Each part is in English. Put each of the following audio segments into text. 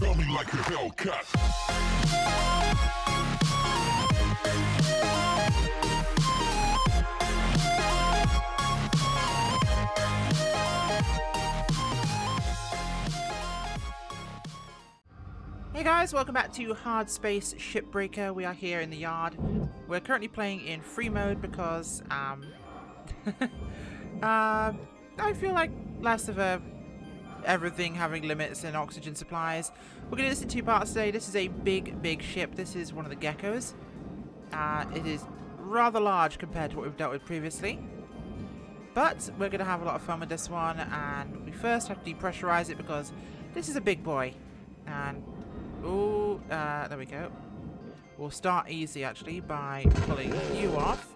Like a Hellcat. Hey guys, welcome back to Hardspace Shipbreaker. We are here in the yard. We're currently playing in free mode because um, uh, I feel like less of a everything having limits and oxygen supplies. We're going to do this in two parts today. This is a big, big ship. This is one of the geckos. Uh, it is rather large compared to what we've dealt with previously. But we're going to have a lot of fun with this one and we first have to depressurize it because this is a big boy. And Oh, uh, there we go. We'll start easy actually by pulling you off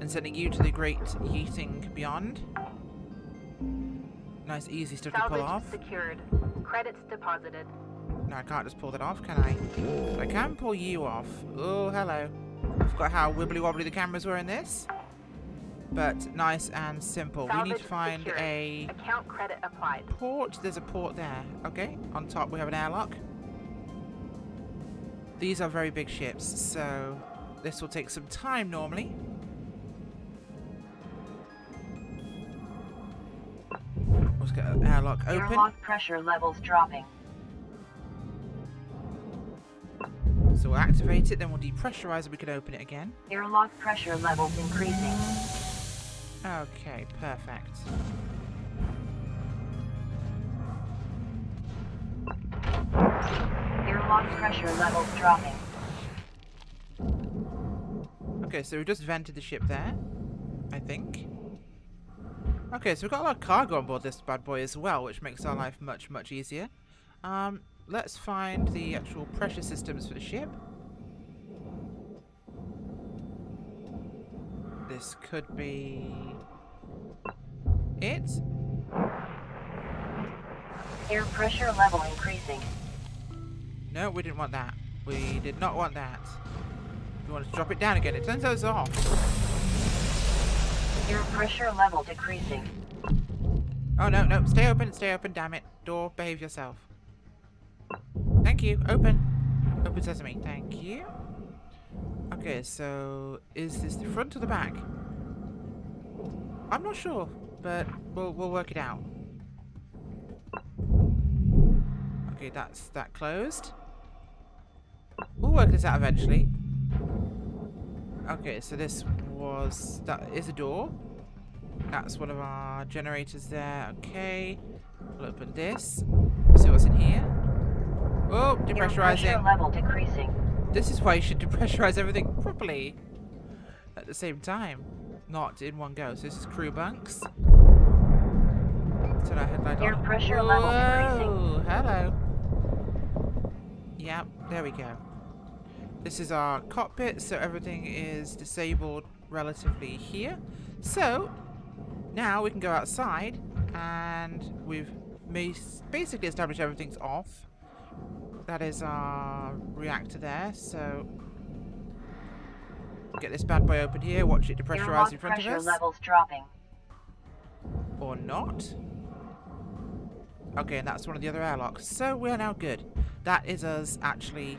and sending you to the great yeeting beyond. Nice easy stuff to pull Salvage off. secured. Credits deposited. No, I can't just pull that off, can I? But I can pull you off. Oh, hello. Forgot how wibbly wobbly the cameras were in this. But nice and simple. we need to find secured. a Account credit applied. port. There's a port there. Okay. On top we have an airlock. These are very big ships, so this will take some time normally. Let's get an airlock open. Airlock pressure levels dropping. So we'll activate it, then we'll depressurize it, we can open it again. Airlock pressure levels increasing. Okay, perfect. Airlock pressure levels dropping. Okay, so we just vented the ship there, I think. Okay, so we've got a lot of cargo on board this bad boy as well, which makes our life much, much easier. Um, let's find the actual pressure systems for the ship. This could be it. Air pressure level increasing. No, we didn't want that. We did not want that. We wanted to drop it down again. It turns those off. Air pressure level decreasing. Oh no, no, stay open, stay open, damn it. Door, behave yourself. Thank you, open. Open sesame, thank you. Okay, so is this the front or the back? I'm not sure, but we'll, we'll work it out. Okay, that's that closed. We'll work this out eventually. Okay, so this was, that is a door. That's one of our generators there. Okay. We'll open this. See what's in here. Oh, depressurizing. level decreasing. This is why you should depressurize everything properly at the same time, not in one go. So this is crew bunks. Turn our headlight Air on. pressure level decreasing. Hello. Yep, there we go. This is our cockpit, so everything is disabled relatively here. So, now we can go outside, and we've basically established everything's off. That is our reactor there, so... Get this bad boy open here, watch it depressurize in front of pressure us. levels dropping. Or not. Okay, and that's one of the other airlocks. So we're now good. That is us actually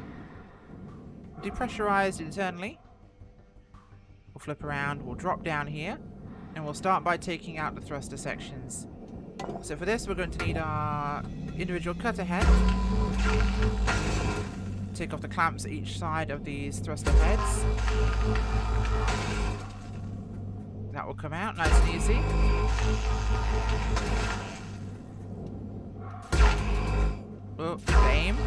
depressurized internally. We'll flip around, we'll drop down here, and we'll start by taking out the thruster sections. So for this, we're going to need our individual cutter head. Take off the clamps at each side of these thruster heads. That will come out nice and easy. Oh, aim.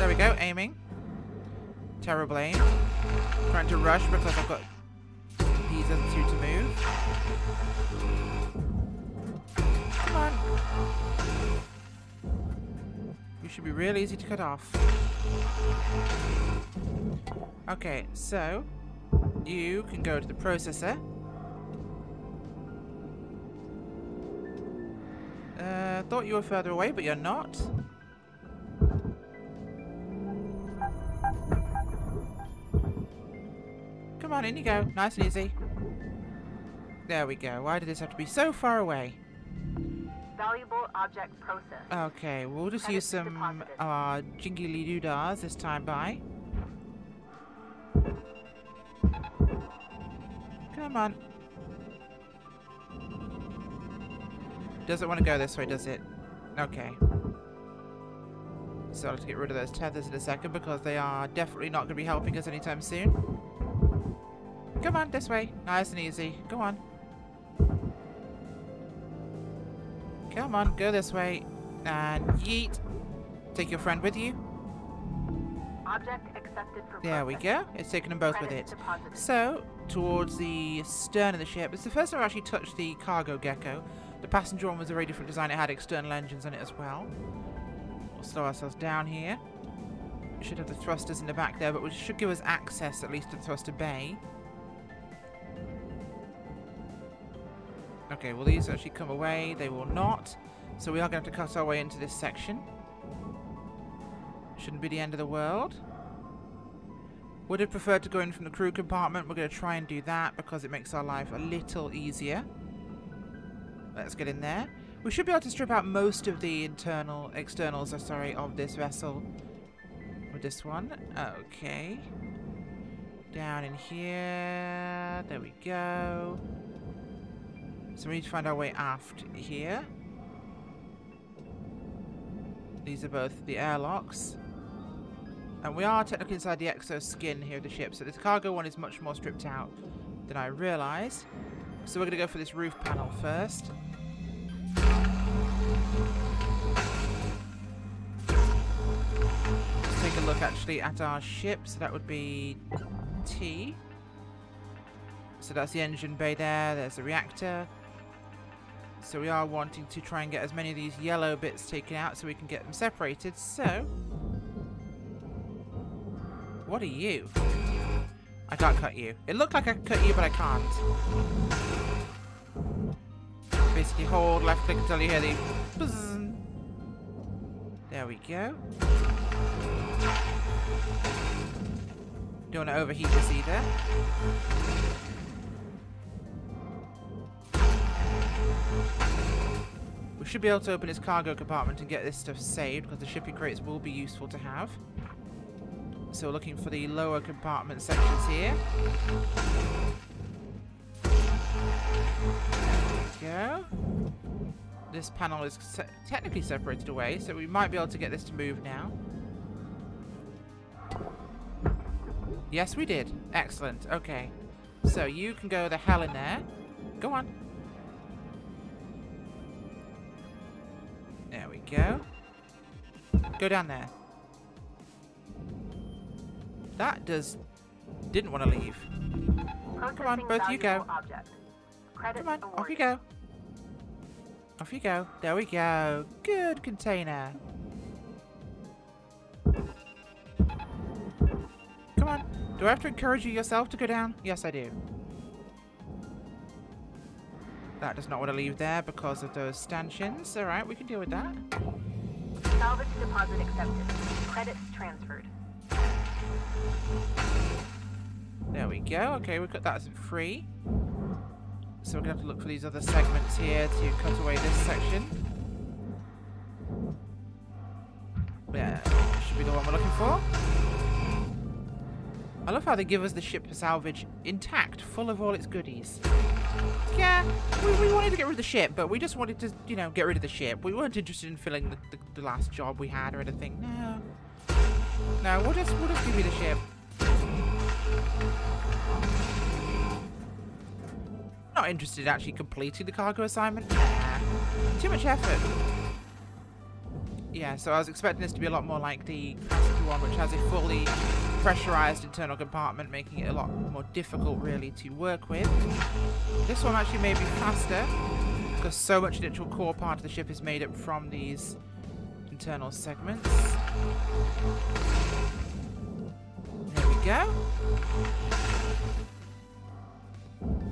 There we go, aiming. Terrible aim. Trying to rush because I've got these other two to move. Come on. You should be real easy to cut off. Okay, so you can go to the processor. Uh, thought you were further away, but you're not. Come on, in you go. Nice and easy. There we go. Why did this have to be so far away? Valuable object processed. Okay, we'll just use some uh, jingly doodahs this time by. Come on. Doesn't want to go this way, does it? Okay. So I'll have to get rid of those tethers in a second because they are definitely not going to be helping us anytime soon. Come on, this way. Nice and easy. Go on. Come on, go this way. And yeet. Take your friend with you. Object accepted for There we go. It's taken them both with it. deposited. So, towards the stern of the ship. It's the first time I've actually touched the cargo gecko. The passenger one was a very different design. It had external engines on it as well. We'll slow ourselves down here. We should have the thrusters in the back there, but we should give us access at least to the thruster bay. Okay, will these actually come away? They will not. So we are going to have to cut our way into this section. Shouldn't be the end of the world. Would have preferred to go in from the crew compartment. We're going to try and do that because it makes our life a little easier. Let's get in there. We should be able to strip out most of the internal, externals, uh, sorry, of this vessel with this one. Okay. Down in here. There we go. So we need to find our way aft here. These are both the airlocks. And we are technically inside the exo skin here of the ship, so this cargo one is much more stripped out than I realised. So we're going to go for this roof panel first. Let's take a look actually at our ship, so that would be T. So that's the engine bay there, there's the reactor. So we are wanting to try and get as many of these yellow bits taken out so we can get them separated. So, what are you? I can't cut you. It looked like I could cut you, but I can't. Basically hold left click until you hear the buzz. There we go. Don't want to overheat this either. We should be able to open his cargo compartment and get this stuff saved because the shipping crates will be useful to have. So we're looking for the lower compartment sections here. Go. This panel is se technically separated away, so we might be able to get this to move now. Yes, we did. Excellent. Okay. So you can go the hell in there. Go on. There we go. Go down there. That does... Didn't want to leave. Processing both you go. valuable Object. Credits Come on, off you go. Off you go. There we go. Good container. Come on. Do I have to encourage you yourself to go down? Yes, I do. That does not want to leave there because of those stanchions. Alright, we can deal with that. Salvage deposit accepted. Credits transferred. There we go. Okay, we've got that as free. So we're going to have to look for these other segments here to cut away this section. Yeah, should be the one we're looking for. I love how they give us the ship to salvage intact, full of all its goodies. Yeah, we, we wanted to get rid of the ship, but we just wanted to, you know, get rid of the ship. We weren't interested in filling the, the, the last job we had or anything. No. No, we'll just, we'll just give you the ship. Not interested in actually completing the cargo assignment. Nah. Too much effort. Yeah, so I was expecting this to be a lot more like the classic one, which has a fully pressurized internal compartment, making it a lot more difficult, really, to work with. This one actually may be faster, because so much of the actual core part of the ship is made up from these internal segments. There we go.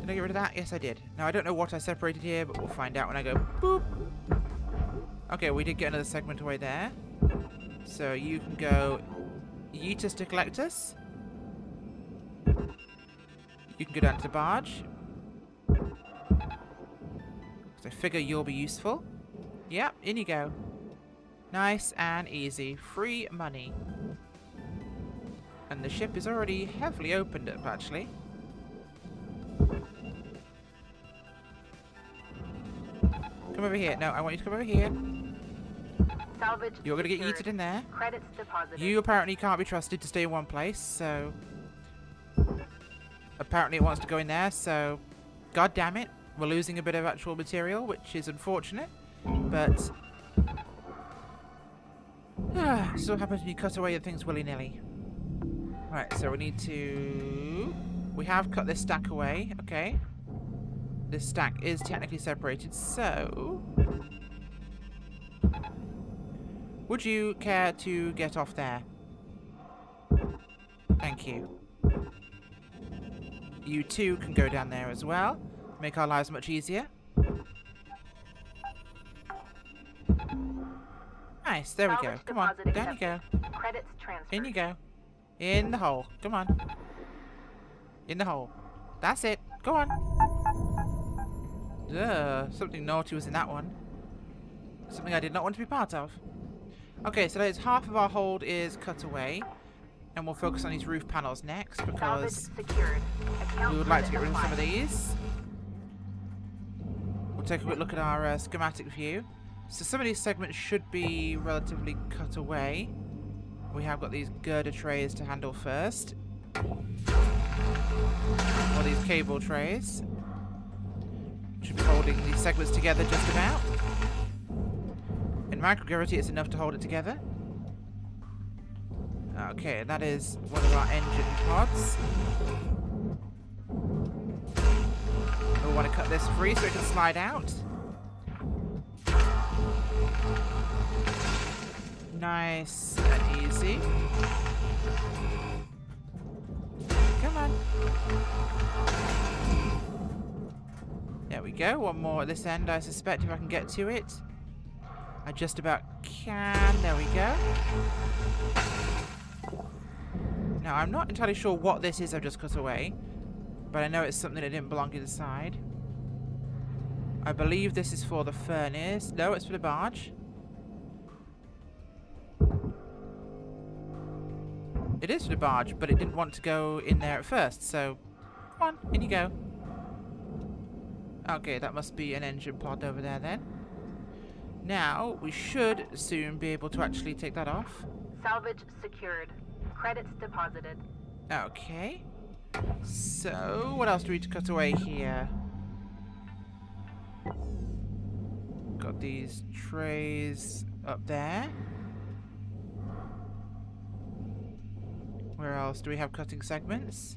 Did I get rid of that? Yes, I did. Now, I don't know what I separated here, but we'll find out when I go boop. Okay, we did get another segment away there. So you can go Yeetus to Collectus. You can go down to the barge. I figure you'll be useful. Yep, in you go. Nice and easy. Free money. And the ship is already heavily opened up, actually. Come over here. No, I want you to come over here. Salvage You're going to get yeeted in there. Credits deposited. You apparently can't be trusted to stay in one place, so... Apparently it wants to go in there, so... God damn it. We're losing a bit of actual material, which is unfortunate. But... Ah, so what happens when you cut away the things willy-nilly? Right, so we need to... We have cut this stack away, okay. This stack is technically separated, so... Would you care to get off there? Thank you. You too can go down there as well. Make our lives much easier. Nice, there we go. Come on, down you go. In you go. In the hole. Come on. In the hole. That's it. Go on. Ugh, something naughty was in that one. Something I did not want to be part of. Okay, so there's half of our hold is cut away. And we'll focus on these roof panels next because we would like to get rid of some of these. We'll take a quick look at our uh, schematic view. So some of these segments should be relatively cut away. We have got these girder trays to handle first. Or these cable trays. Should be holding these segments together just about. In microgravity it's enough to hold it together. Okay, that is one of our engine pods. We want to cut this free so it can slide out. Nice and easy. Come on. There we go. One more at this end, I suspect, if I can get to it. I just about can. There we go. Now, I'm not entirely sure what this is I've just cut away. But I know it's something that didn't belong inside. I believe this is for the furnace. No, it's for the barge. It is for the barge, but it didn't want to go in there at first, so... Come on, in you go. Okay, that must be an engine pod over there then. Now, we should soon be able to actually take that off. Salvage secured. Credits deposited. Okay. So, what else do we need to cut away here? Got these trays up there. Where else do we have cutting segments?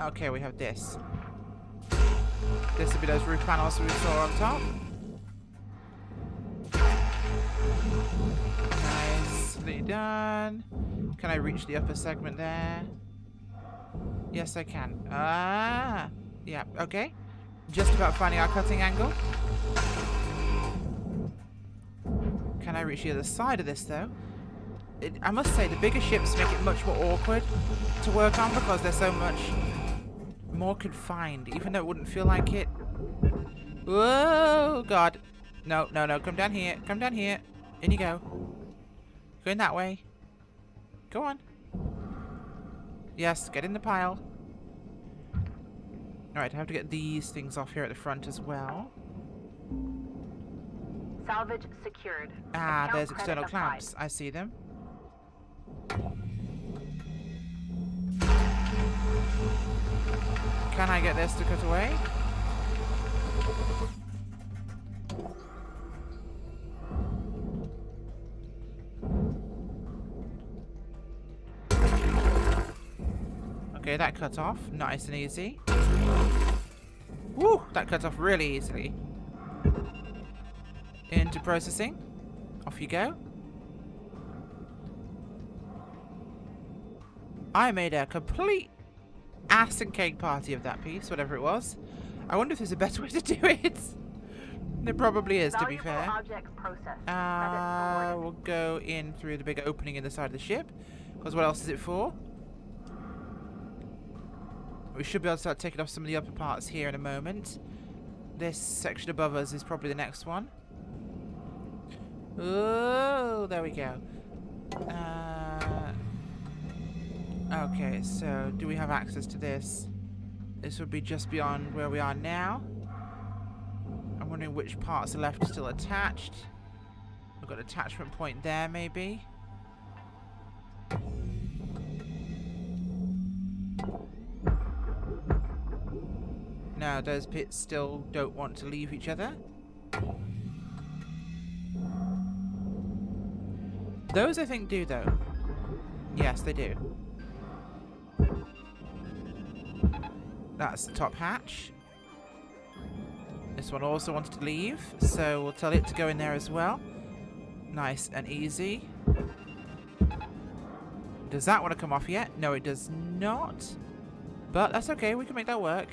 Okay, we have this. This will be those roof panels we saw on top. Done. Can I reach the upper segment there? Yes, I can. Ah! Yeah, okay. Just about finding our cutting angle. Can I reach the other side of this, though? It, I must say, the bigger ships make it much more awkward to work on because they're so much more confined, even though it wouldn't feel like it. Whoa, God. No, no, no. Come down here. Come down here. In you go. Going that way. Go on. Yes, get in the pile. Alright, I have to get these things off here at the front as well. Salvage secured. Ah, Account there's external applied. clamps. I see them. Can I get this to cut away? That cut off. Nice and easy. Woo! That cut off really easily. Into processing. Off you go. I made a complete ass and cake party of that piece, whatever it was. I wonder if there's a better way to do it. There probably is, to be fair. Uh, we'll go in through the big opening in the side of the ship. Because what else is it for? We should be able to start taking off some of the upper parts here in a moment. this section above us is probably the next one. Oh, there we go. Uh, okay, so do we have access to this? This would be just beyond where we are now. I'm wondering which parts are left still attached. We've got an attachment point there, maybe. No, those pits still don't want to leave each other. Those I think do though. Yes, they do. That's the top hatch. This one also wanted to leave, so we'll tell it to go in there as well. Nice and easy. Does that want to come off yet? No, it does not. But that's okay, we can make that work.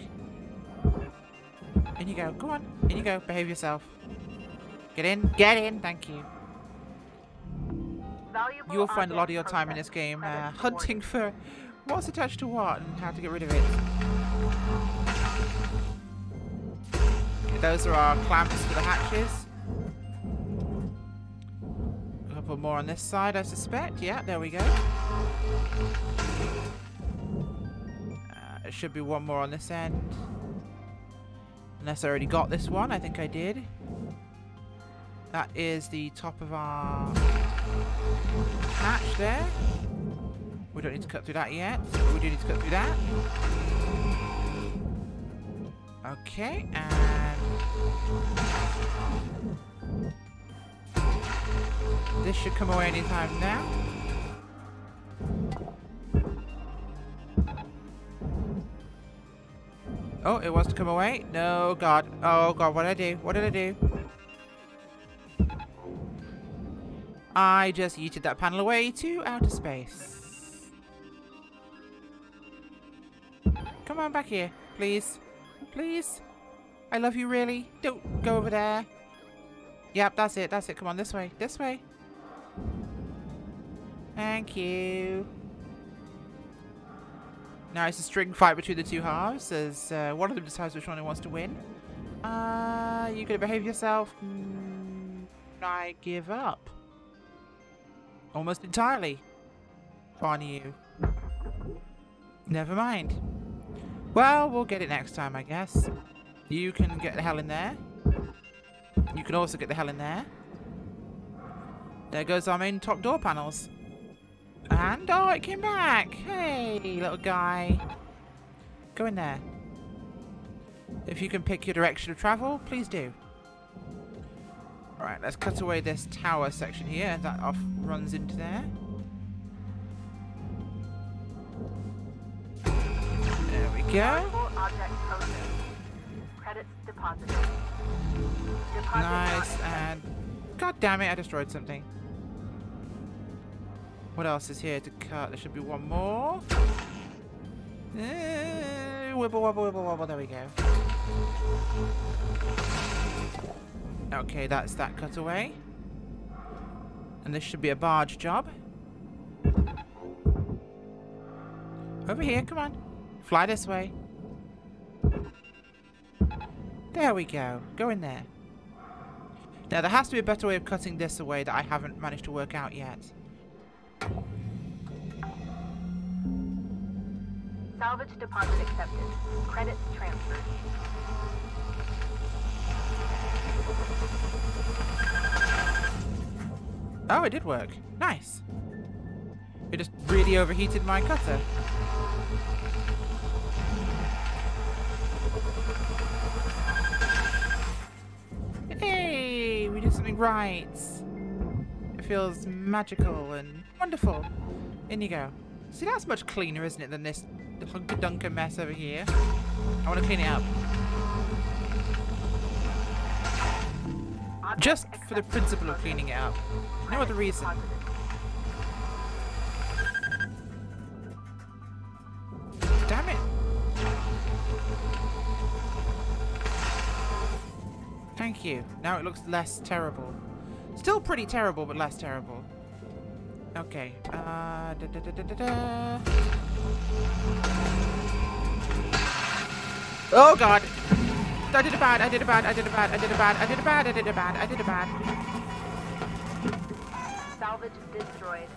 In you go. Go on. In you go. Behave yourself. Get in. Get in. Thank you. Valuable You will find a lot of your time in this game uh, hunting for what's attached to what and how to get rid of it. Those are our clamps for the hatches. A couple more on this side, I suspect. Yeah, there we go. Uh, there should be one more on this end. Unless I already got this one. I think I did. That is the top of our hatch there. We don't need to cut through that yet. We do need to cut through that. Okay, and this should come away anytime now. Oh, it wants to come away. No, God. Oh, God, what did I do? What did I do? I just yeeted that panel away to outer space. Come on back here, please. Please. I love you, really. Don't go over there. Yep, that's it. That's it. Come on, this way. This way. Thank you. Now it's a string fight between the two halves as uh, one of them decides which one wants to win. Uh, you gonna behave yourself? Mm, I give up. Almost entirely. On you. Never mind. Well, we'll get it next time, I guess. You can get the hell in there. You can also get the hell in there. There goes our main top door panels. And, oh, it came back. Hey, little guy. Go in there. If you can pick your direction of travel, please do. Alright, let's cut away this tower section here. That off runs into there. There we go. Nice, and... God damn it, I destroyed something. What else is here to cut? There should be one more. Eh, wibble, wobble, wibble, wobble. There we go. Okay, that's that cut away. And this should be a barge job. Over here, come on. Fly this way. There we go. Go in there. Now, there has to be a better way of cutting this away that I haven't managed to work out yet. Salvage deposit accepted. Credits transferred. Oh, it did work. Nice. It just really overheated my cutter. Hey, we did something right. Feels magical and wonderful. In you go. See, that's much cleaner, isn't it, than this hunker-dunker mess over here? I want to clean it up. Just for the principle of cleaning it up. No other reason. Damn it. Thank you. Now it looks less terrible. Still pretty terrible, but less terrible. Okay. Uh, da, da, da, da, da, da. Oh god! I did a bad, I did a bad, I did a bad, I did a bad, I did a bad, I did a bad, I did a bad. Salvage destroyed.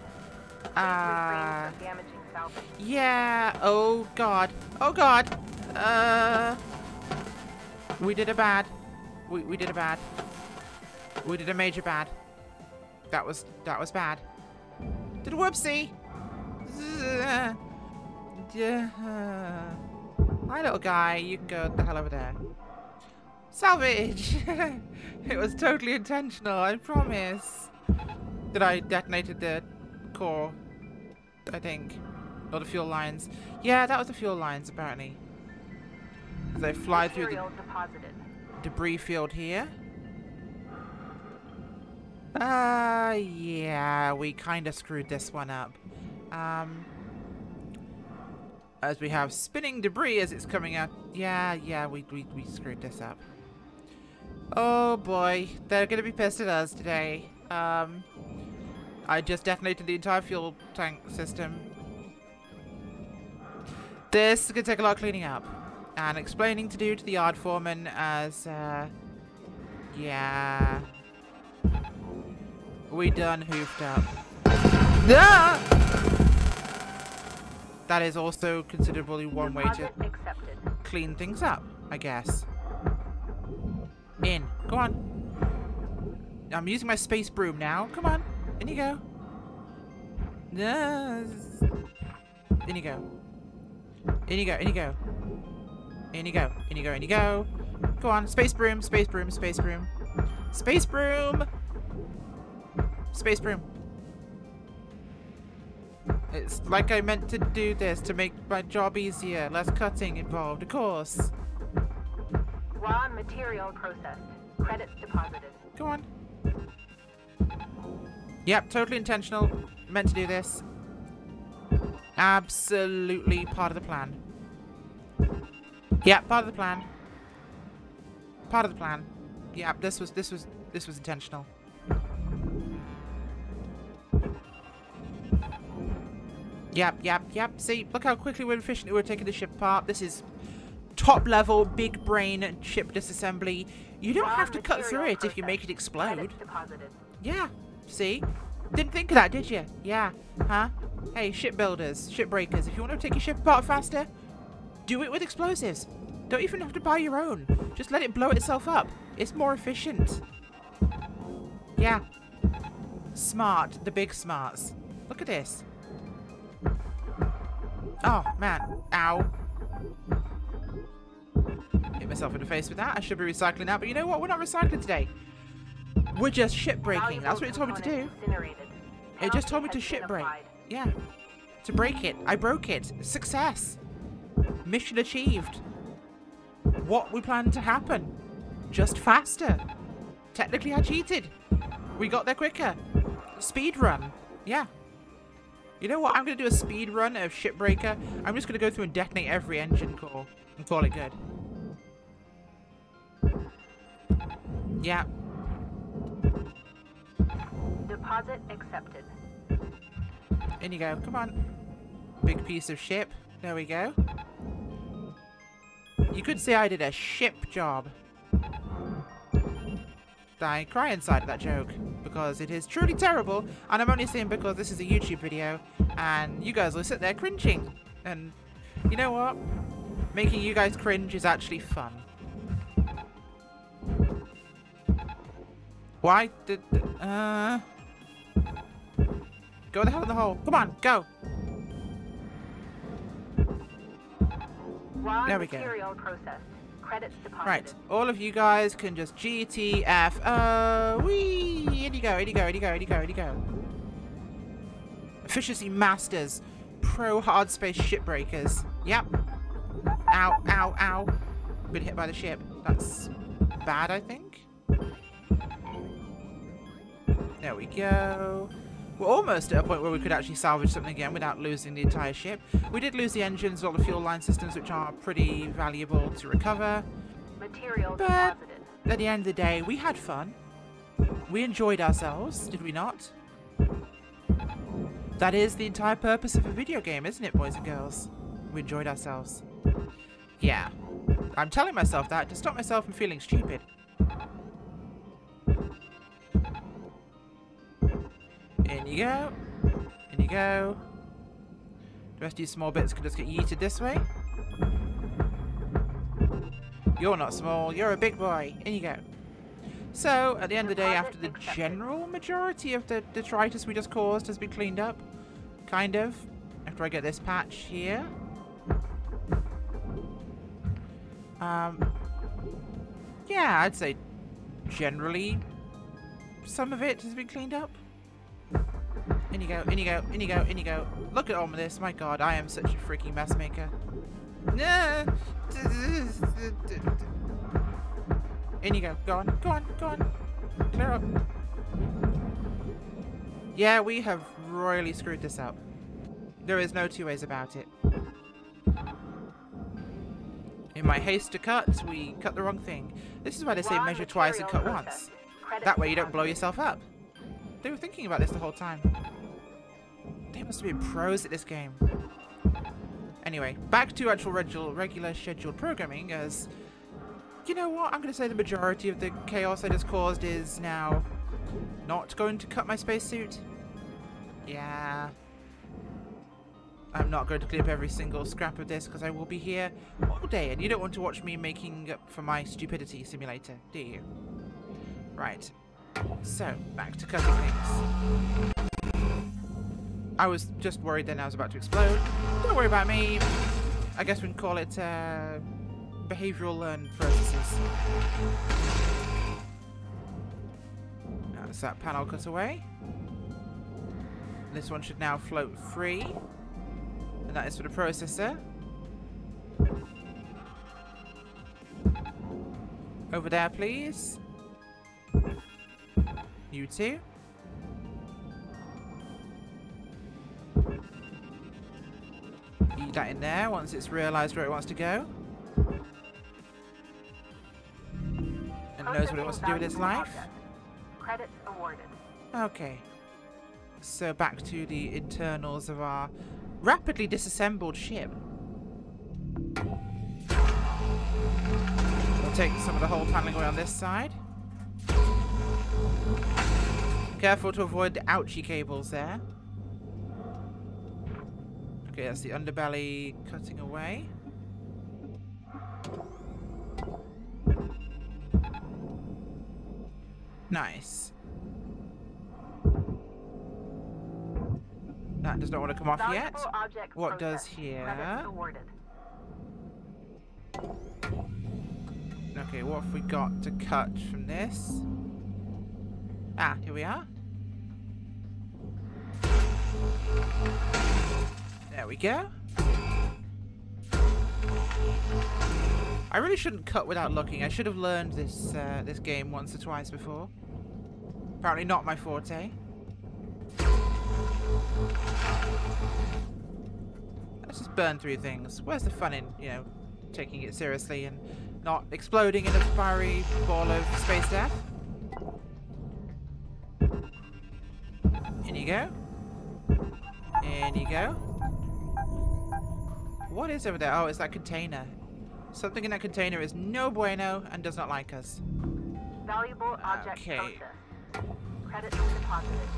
Uh, refrain from damaging salvage. yeah, oh god, oh god. Uh, we did a bad. We, we did a bad. We did a major bad. That was, that was bad. Did whoopsie. My little guy, you can go the hell over there. Salvage! it was totally intentional, I promise. That I detonated the core, I think. Or the fuel lines. Yeah, that was the fuel lines, apparently. They fly through the deposited. debris field here. Uh, yeah, we kind of screwed this one up. Um, as we have spinning debris as it's coming out. Yeah, yeah, we, we, we screwed this up. Oh boy, they're gonna be pissed at us today. Um, I just detonated the entire fuel tank system. This is gonna take a lot of cleaning up and explaining to do to the yard foreman as, uh, yeah, we done hoofed up. Ah! That is also considerably one way to accepted. clean things up, I guess. In. Go on. I'm using my space broom now. Come on. In you go. Yes. In you go. In you go. In you go. In you go. In you go. In you go. Go on. Space broom. Space broom. Space broom. Space broom. Space broom. It's like I meant to do this to make my job easier. Less cutting involved, of course. Raw material processed. Credits deposited. Go on. Yep, totally intentional. Meant to do this. Absolutely part of the plan. Yep, part of the plan. Part of the plan. Yep, this was this was this was intentional. Yep, yep, yep. See, look how quickly we're efficient we're taking the ship apart. This is top level, big brain ship disassembly. You don't have to cut through it if you make it explode. Yeah, see? Didn't think of that, did you? Yeah, huh? Hey, shipbuilders, shipbreakers, if you want to take your ship apart faster, do it with explosives. Don't even have to buy your own. Just let it blow itself up. It's more efficient. Yeah. Smart, the big smarts. Look at this. Oh, man. Ow. Hit myself in the face with that. I should be recycling that, but you know what? We're not recycling today. We're just shipbreaking. That's what it told me to do. It just told me to has been shipbreak. Yeah. To break it. I broke it. Success. Mission achieved. What we planned to happen. Just faster. Technically, I cheated. We got there quicker. Speed run. Yeah. You know what? I'm going to do a speed run of Shipbreaker. I'm just going to go through and detonate every engine core and call it good. Yeah. Deposit accepted. In you go. Come on. Big piece of ship. There we go. You could say I did a ship job. I cry inside at that joke because it is truly terrible and I'm only saying because this is a YouTube video and you guys will sit there cringing and you know what? Making you guys cringe is actually fun. Why did... Uh... Go the hell in the hole. Come on, go. Raw There we go. processed. Credits deposited. Right, all of you guys can just GTFO. Uh, Wee! In you go, in you go, in you go, in you go, in you go. Efficiency masters. Pro hard space shipbreakers. Yep. Ow, ow, ow. Been hit by the ship. That's bad, I think. There we go. We're almost at a point where we could actually salvage something again without losing the entire ship. We did lose the engines, all the fuel line systems, which are pretty valuable to recover. Material But- deposited. At the end of the day, we had fun. We enjoyed ourselves, did we not? That is the entire purpose of a video game, isn't it, boys and girls? We enjoyed ourselves. Yeah. I'm telling myself that to stop myself from feeling stupid. In you go. In you go. The rest of these small bits can just get yeeted this way. You're not small, you're a big boy. In you go. So, at the end of the day, after the general majority of the detritus we just caused has been cleaned up, kind of, after I get this patch here, um, yeah, I'd say generally some of it has been cleaned up. In you go, in you go, in you go, in you go. Look at all of this. My god, I am such a freaking mess maker. Nah. In you go. Go on, go on, go on. Clear up. Yeah, we have royally screwed this up. There is no two ways about it. In my haste to cut, we cut the wrong thing. This is why they say measure twice and cut material once. Credits That way you don't blow yourself up. They were thinking about this the whole time. They must be pros at this game. Anyway, back to actual regular, regular scheduled programming as... You know what? I'm going to say the majority of the chaos I just caused is now not going to cut my spacesuit. Yeah. I'm not going to clip every single scrap of this because I will be here all day and you don't want to watch me making up for my stupidity simulator, do you? Right. So, back to cutting things. I was just worried then I was about to explode. Don't worry about me. I guess we can call it uh, behavioral learned processes. Now That's that panel cut away. This one should now float free. And that is for the processor. Over there, please. You too. Eat that in there once it's realised where it wants to go. And knows what it wants to do with its life. Credits awarded. Okay. So back to the internals of our rapidly disassembled ship. We'll take some of the whole paneling away on this side. Careful to avoid the ouchy cables there. Okay, that's the underbelly cutting away. Nice. That does not want to come off yet. What does here? Okay, what have we got to cut from this? Ah, here we are. There we go. I really shouldn't cut without looking. I should have learned this uh, this game once or twice before. Apparently not my forte. Let's just burn through things. Where's the fun in, you know, taking it seriously and not exploding in a fiery ball of space death? In you go. In you go. What is over there? Oh, it's that container. Something in that container is no bueno and does not like us. Valuable object Okay. Credits deposited.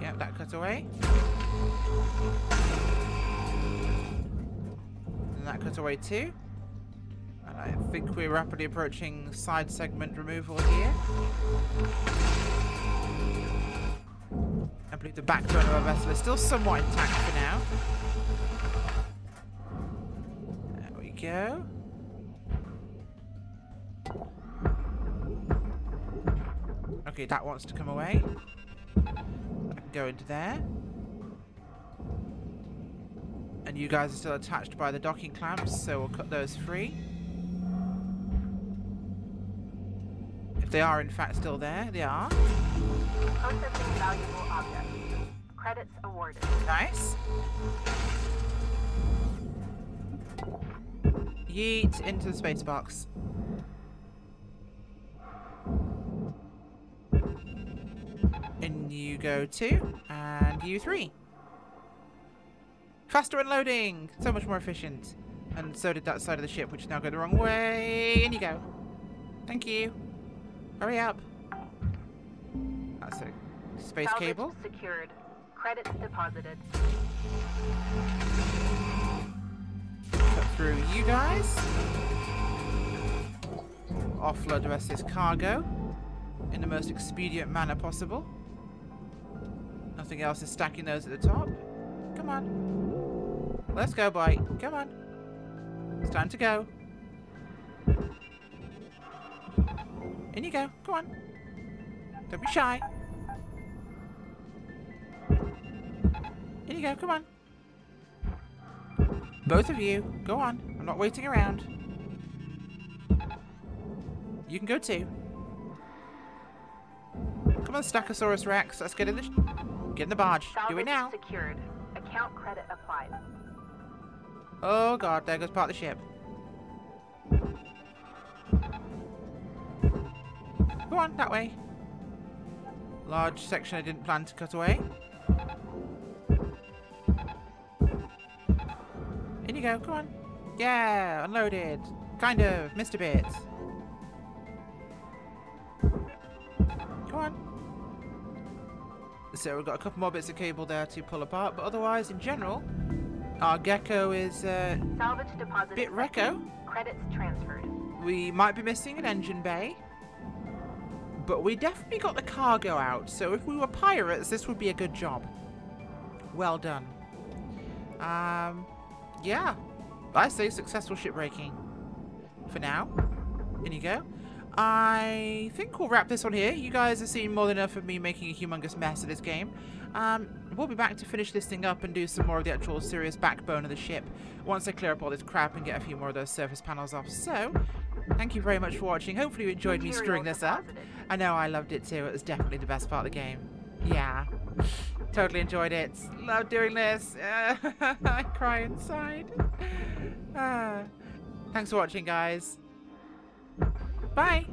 Yep, that cut away. And that cut away too. And I think we're rapidly approaching side segment removal here. Believe the backbone of our vessel is still somewhat intact for now. There we go. Okay, that wants to come away. I can go into there. And you guys are still attached by the docking clamps, so we'll cut those free. If they are in fact still there, they are. Processing valuable object. Credits awarded. Nice. Yeet into the space box. And you go two, and you three. Faster unloading! So much more efficient. And so did that side of the ship, which now going the wrong way. In you go. Thank you. Hurry up. That's a space Salvage cable. secured. Credits deposited. Cut through you guys. Offload the rest of this cargo in the most expedient manner possible. Nothing else is stacking those at the top. Come on. Let's go, boy. Come on. It's time to go. In you go. Come on. Don't be shy. In you go. Come on. Both of you, go on. I'm not waiting around. You can go too. Come on, Stackosaurus Rex. Let's get in the get in the barge. Salvage Do it now. secured. Account credit applied. Oh god, there goes part of the ship. Go on, that way. Large section I didn't plan to cut away. You go, come on. Yeah, unloaded. Kind of, missed a bit. Come on. So we've got a couple more bits of cable there to pull apart, but otherwise, in general, our gecko is uh, Salvage bit reco. Credits transferred. We might be missing an engine bay. But we definitely got the cargo out, so if we were pirates, this would be a good job. Well done. Um, yeah. I say successful shipbreaking. For now. In you go. I think we'll wrap this on here. You guys have seen more than enough of me making a humongous mess of this game. Um, we'll be back to finish this thing up and do some more of the actual serious backbone of the ship once I clear up all this crap and get a few more of those surface panels off. So, thank you very much for watching. Hopefully you enjoyed me screwing this up. I know I loved it too. It was definitely the best part of the game. Yeah. totally enjoyed it. Love doing this. I cry inside. Ah. Thanks for watching, guys. Bye.